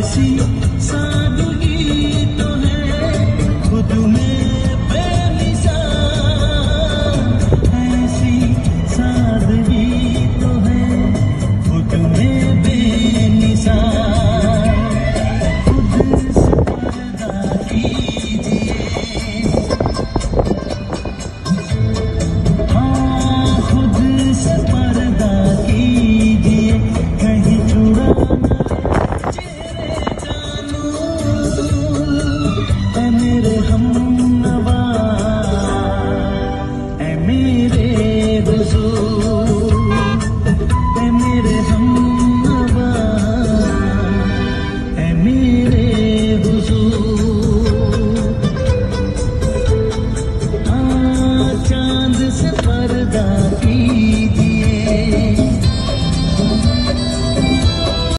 decir simple.